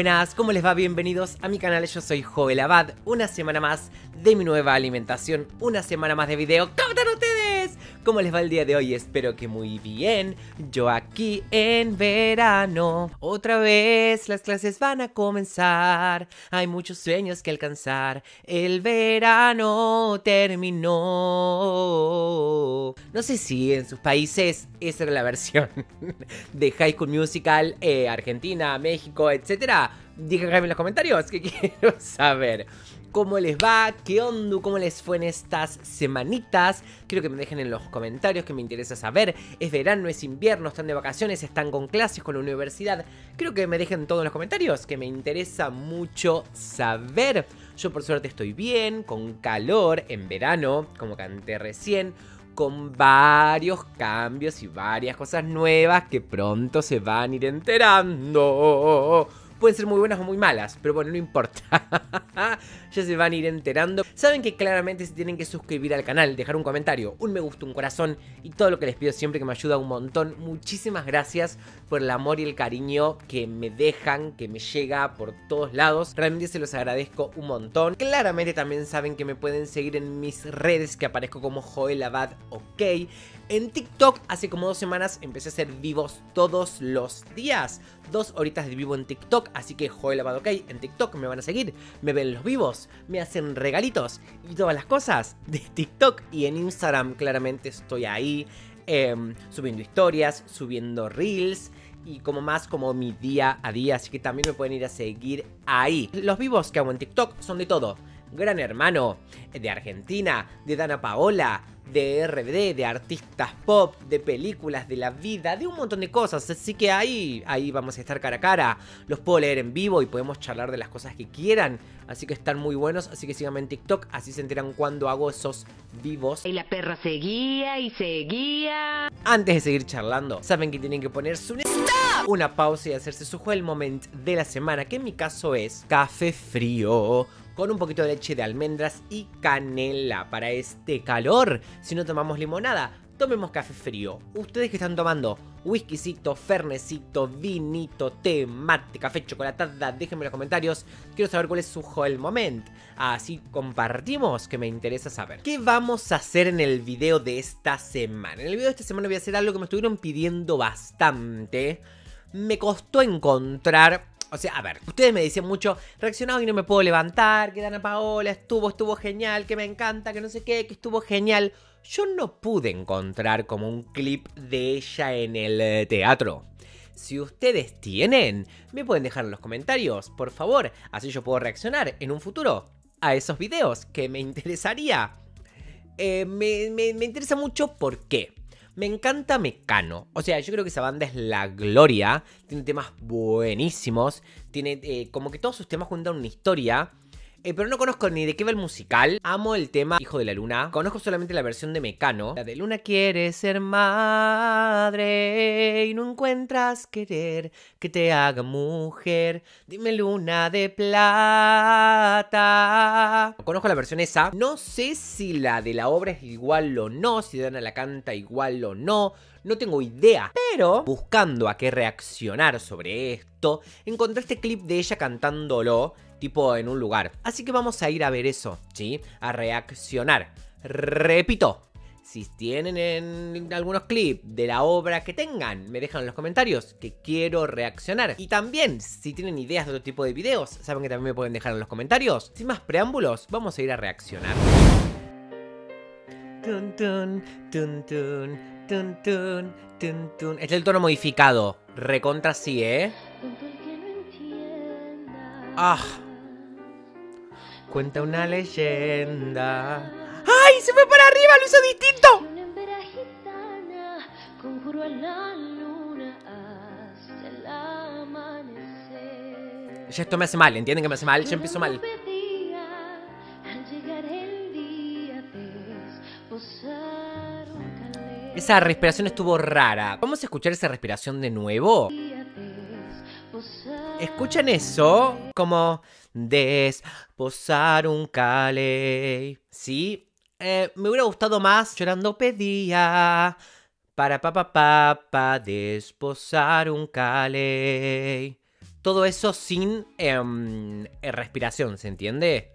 Buenas, ¿cómo les va? Bienvenidos a mi canal, yo soy Joel Abad, una semana más de mi nueva alimentación, una semana más de video. ¿Cómo están ustedes? ¿Cómo les va el día de hoy? Espero que muy bien. Yo aquí en verano. Otra vez las clases van a comenzar. Hay muchos sueños que alcanzar. El verano terminó. No sé si en sus países esa era la versión de High School Musical, eh, Argentina, México, etcétera. Díganme en los comentarios que quiero saber cómo les va, qué onda, cómo les fue en estas semanitas. Quiero que me dejen en los comentarios que me interesa saber. Es verano, es invierno, están de vacaciones, están con clases, con la universidad. Quiero que me dejen todo en los comentarios, que me interesa mucho saber. Yo por suerte estoy bien, con calor, en verano, como canté recién con varios cambios y varias cosas nuevas que pronto se van a ir enterando pueden ser muy buenas o muy malas, pero bueno, no importa. ya se van a ir enterando. Saben que claramente se tienen que suscribir al canal, dejar un comentario, un me gusta, un corazón y todo lo que les pido siempre que me ayuda un montón. Muchísimas gracias por el amor y el cariño que me dejan, que me llega por todos lados. Realmente se los agradezco un montón. Claramente también saben que me pueden seguir en mis redes que aparezco como Joel Abad OK. En TikTok hace como dos semanas empecé a hacer vivos todos los días. Dos horitas de vivo en TikTok, así que Joel Abad OK en TikTok me van a seguir, me ven los vivos, me hacen regalitos y todas las cosas de TikTok. Y en Instagram claramente estoy ahí em, subiendo historias, subiendo reels y como más como mi día a día, así que también me pueden ir a seguir ahí. Los vivos que hago en TikTok son de todo. Gran Hermano, de Argentina, de Dana Paola, de RBD, de artistas pop, de películas, de la vida, de un montón de cosas. Así que ahí, ahí vamos a estar cara a cara. Los puedo leer en vivo y podemos charlar de las cosas que quieran. Así que están muy buenos. Así que síganme en TikTok, así se enteran cuando hago esos vivos. Y la perra seguía y seguía. Antes de seguir charlando, saben que tienen que ponerse un una pausa y hacerse su juego el moment de la semana, que en mi caso es café frío con un poquito de leche de almendras y canela para este calor. Si no tomamos limonada, tomemos café frío. Ustedes que están tomando whiskycito, fernecito, vinito, té, mate, café, chocolatada, déjenme en los comentarios. Quiero saber cuál es su el moment. Así compartimos que me interesa saber. ¿Qué vamos a hacer en el video de esta semana? En el video de esta semana voy a hacer algo que me estuvieron pidiendo bastante. Me costó encontrar o sea, a ver, ustedes me dicen mucho, reaccionado y no me puedo levantar, que Dana Paola estuvo, estuvo genial, que me encanta, que no sé qué, que estuvo genial. Yo no pude encontrar como un clip de ella en el eh, teatro. Si ustedes tienen, me pueden dejar en los comentarios, por favor, así yo puedo reaccionar en un futuro a esos videos que me interesaría. Eh, me, me interesa mucho por qué. Me encanta Mecano. O sea, yo creo que esa banda es la gloria. Tiene temas buenísimos. Tiene eh, como que todos sus temas cuentan una historia. Eh, pero no conozco ni de qué va el musical. Amo el tema Hijo de la Luna. Conozco solamente la versión de Mecano. La de Luna quiere ser madre y no encuentras querer que te haga mujer. Dime Luna de plata. Conozco la versión esa. No sé si la de la obra es igual o no. Si Dana la canta igual o no. No tengo idea. Pero buscando a qué reaccionar sobre esto, encontré este clip de ella cantándolo tipo en un lugar. Así que vamos a ir a ver eso, ¿sí? A reaccionar. Repito, si tienen en algunos clips de la obra que tengan, me dejan en los comentarios que quiero reaccionar. Y también, si tienen ideas de otro tipo de videos, saben que también me pueden dejar en los comentarios. Sin más preámbulos, vamos a ir a reaccionar. Tun, tun, tun, tun, tun, tun, tun, tun. Este es el tono modificado. Recontra sí, ¿eh? Ah. Cuenta una leyenda. ¡Ay! ¡Se fue para arriba! ¡Lo hizo distinto! Ya esto me hace mal, ¿entienden que me hace mal? Ya empiezo mal. Esa respiración estuvo rara. ¿Vamos a escuchar esa respiración de nuevo? ¿Escuchan eso? Como desposar un caley. ¿Sí? Eh, me hubiera gustado más llorando pedía para pa pa pa pa desposar un caley. Todo eso sin em, eh, respiración, ¿se entiende?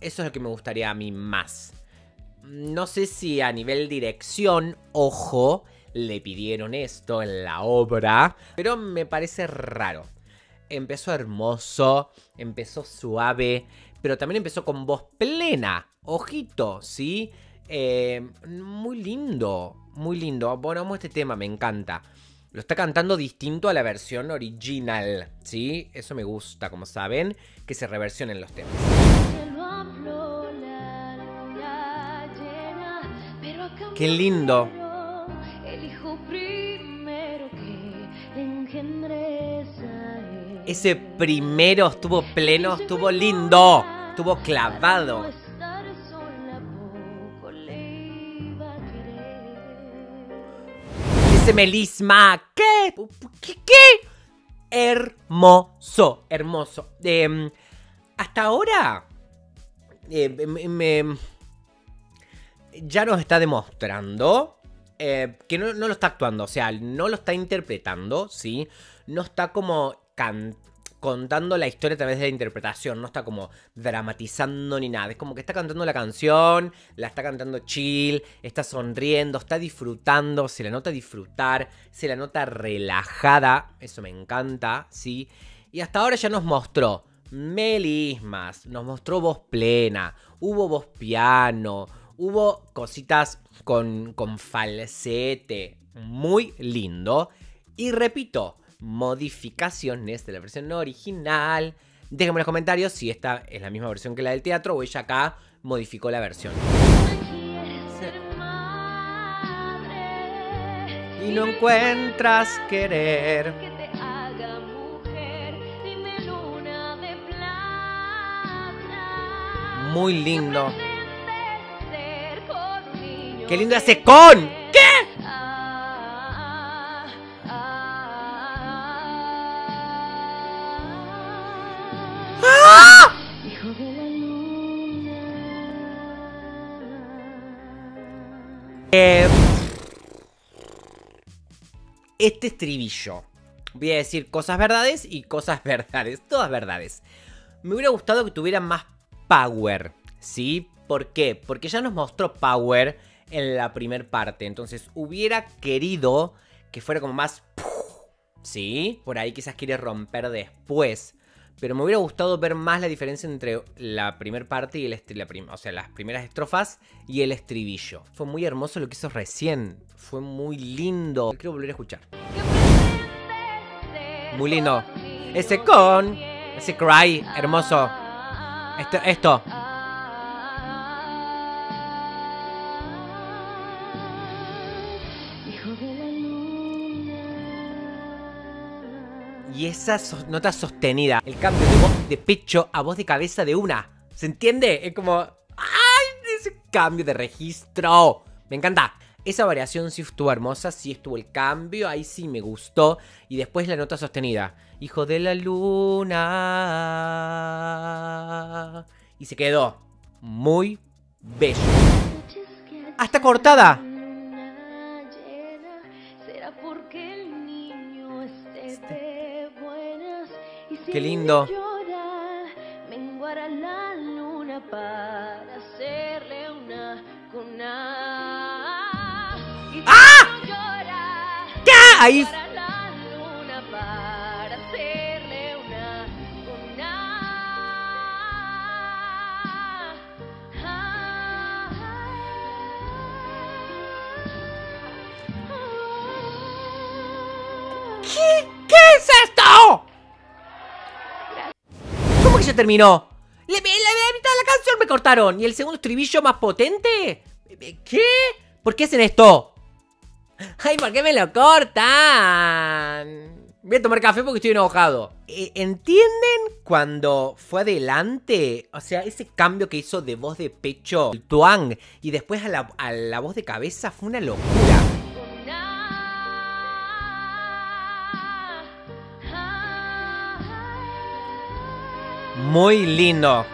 Eso es lo que me gustaría a mí más. No sé si a nivel dirección, ojo, le pidieron esto en la obra, pero me parece raro. Empezó hermoso, empezó suave, pero también empezó con voz plena. Ojito, ¿sí? Eh, muy lindo, muy lindo. Bueno, amo este tema, me encanta. Lo está cantando distinto a la versión original, ¿sí? Eso me gusta, como saben, que se reversionen los temas. Qué lindo. Ese primero estuvo pleno, estuvo lindo, estuvo clavado. Ese melisma, ¿qué? ¿Qué? Hermoso, hermoso. Em, hasta ahora, eh, me, ya nos está demostrando eh, que no, no, lo está actuando, o sea, no lo está interpretando, ¿sí? No está como contando la historia a través de la interpretación, no está como dramatizando ni nada, es como que está cantando la canción, la está cantando chill, está sonriendo, está disfrutando, se la nota disfrutar, se la nota relajada, eso me encanta, ¿sí? Y hasta ahora ya nos mostró melismas, nos mostró voz plena, hubo voz piano, hubo cositas con, con falsete, muy lindo. Y repito, modificaciones de la versión original. Déjenme en los comentarios si esta es la misma versión que la del teatro o ella acá modificó la versión. Y no encuentras querer. Muy lindo. ¡Qué lindo ese con! ¿Qué? ¡Ah! Eh, este estribillo. Voy a decir cosas verdades y cosas verdades. Todas verdades. Me hubiera gustado que tuviera más power. ¿Sí? ¿Por qué? Porque ya nos mostró power en la primera parte. Entonces hubiera querido que fuera como más... ¿Sí? Por ahí quizás quiere romper después. Pero me hubiera gustado ver más la diferencia entre la primera parte y el estribillo. O sea, las primeras estrofas y el estribillo. Fue muy hermoso lo que hizo recién. Fue muy lindo. Quiero volver a escuchar. Muy lindo. Ese con. Ese cry. Hermoso. Esto. esto. Y esa nota sostenida, el cambio de voz de pecho a voz de cabeza de una. ¿Se entiende? Es como... ¡Ay! Ese cambio de registro. Me encanta. Esa variación sí estuvo hermosa, sí estuvo el cambio, ahí sí me gustó. Y después la nota sostenida. Hijo de la luna. Y se quedó muy bello. Hasta cortada. Qué lindo. ¡Ah! ¿Qué? Ahí. ¿Cómo que ya terminó? La, la, mitad de la canción me cortaron. ¿Y el segundo estribillo más potente? ¿Qué? ¿Por qué hacen esto? Ay, ¿por qué me lo cortan? Voy a tomar café porque estoy enojado. Eh, ¿Entienden cuando fue adelante? O sea, ese cambio que hizo de voz de pecho, el tuang, y después a la, a la voz de cabeza fue una locura. Muy lindo.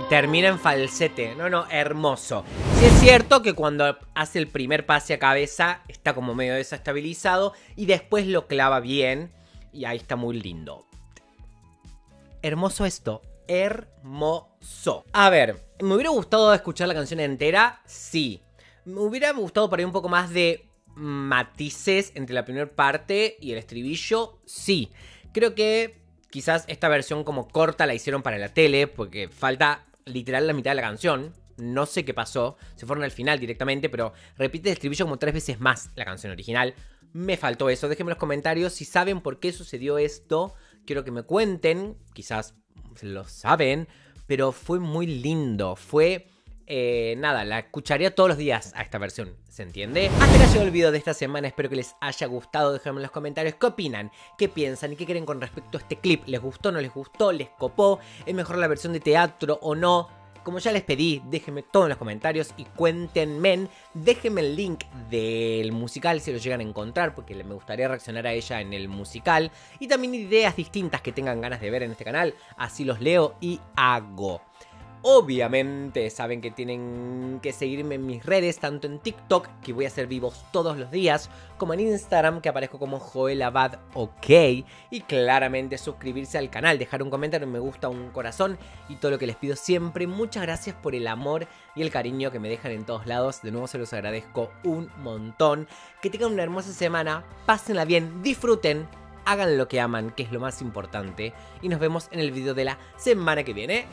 Y termina en falsete. No, no, hermoso. Es cierto que cuando hace el primer pase a cabeza está como medio desestabilizado y después lo clava bien y ahí está muy lindo. Hermoso esto, hermoso. A ver, ¿me hubiera gustado escuchar la canción entera? Sí. Me hubiera gustado por ahí un poco más de matices entre la primera parte y el estribillo, sí. Creo que quizás esta versión como corta la hicieron para la tele, porque falta literal la mitad de la canción. No sé qué pasó, se fueron al final directamente, pero repite el estribillo como tres veces más la canción original. Me faltó eso, déjenme en los comentarios si saben por qué sucedió esto. Quiero que me cuenten, quizás lo saben, pero fue muy lindo, fue eh, nada, la escucharía todos los días a esta versión, ¿se entiende? Hasta que llegó el video de esta semana, espero que les haya gustado, déjenme en los comentarios qué opinan, qué piensan y qué creen con respecto a este clip, ¿les gustó, no les gustó, les copó, es mejor la versión de teatro o no? Como ya les pedí, déjenme todo en los comentarios y cuéntenme, déjenme el link del musical si lo llegan a encontrar, porque me gustaría reaccionar a ella en el musical. Y también ideas distintas que tengan ganas de ver en este canal, así los leo y hago. Obviamente saben que tienen que seguirme en mis redes, tanto en TikTok, que voy a hacer vivos todos los días, como en Instagram, que aparezco como Joel Abad OK. Y claramente suscribirse al canal, dejar un comentario, un me gusta, un corazón y todo lo que les pido siempre. Muchas gracias por el amor y el cariño que me dejan en todos lados. De nuevo se los agradezco un montón. Que tengan una hermosa semana, pásenla bien, disfruten hagan lo que aman, que es lo más importante. Y nos vemos en el video de la semana que viene.